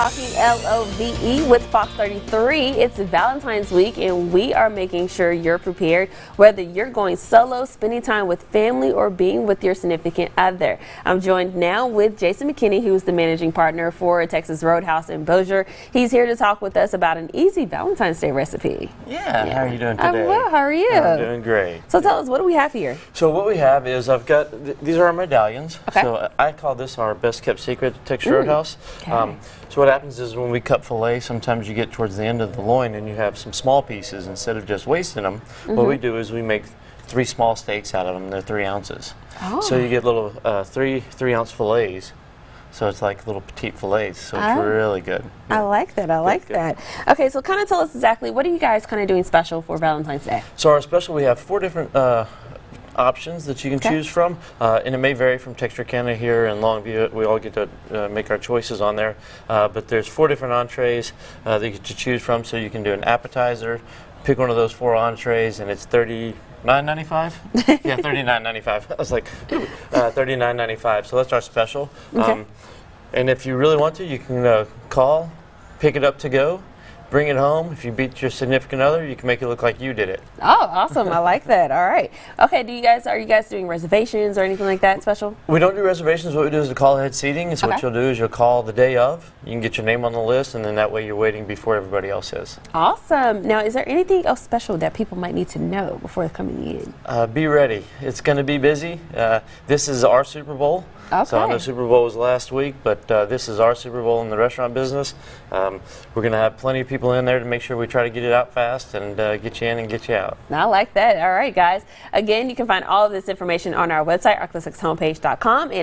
Talking L-O-V-E with Fox 33. It's Valentine's week and we are making sure you're prepared whether you're going solo, spending time with family, or being with your significant other. I'm joined now with Jason McKinney, who's the managing partner for Texas Roadhouse in Bossier. He's here to talk with us about an easy Valentine's Day recipe. Yeah, how are you doing today? I'm well, how are you? I'm doing great. So tell us, what do we have here? So what we have is I've got, th these are our medallions. Okay. So I call this our best kept secret at Texas Roadhouse. Um, okay. so what happens is when we cut filet, sometimes you get towards the end of the loin and you have some small pieces. Instead of just wasting them, what Mm-hmm. we do is we make three small steaks out of them. They're three ounces. So Oh. you get little uh, three three ounce fillets. So it's like little petite fillets. So it's Oh. really good. I like that. I like good. that. Okay, so kind of tell us exactly what are you guys kind of doing special for Valentine's Day? So our special, we have four different uh, options that you can Okay. choose from, uh, and it may vary from Texarkana here in Longview. We all get to uh, make our choices on there, uh, but there's four different entrees uh, that you get to choose from. So you can do an appetizer, pick one of those four entrees, and it's thirty. Nine ninety five. yeah, thirty nine ninety five. I was like, uh, thirty nine ninety five. So that's our special. Okay. and if you really want to, you can uh, call, pick it up to go, bring it home. If you beat your significant other, you can make it look like you did it. Oh, awesome. I like that. All right. Okay, do you guys are you guys doing reservations or anything like that special? We don't do reservations. What we do is the call ahead seating. And so Okay. what you'll do is you'll call the day of. You can get your name on the list, and then that way you're waiting before everybody else is. Awesome. Now, is there anything else special that people might need to know before coming in? Uh, be ready. It's going to be busy. Uh, this is our Super Bowl. So I know Super Bowl was last week, but uh, this is our Super Bowl in the restaurant business. Um, we're going to have plenty of people in there to make sure we try to get it out fast and uh, get you in and get you out. I like that. All right, guys. Again, you can find all of this information on our website, and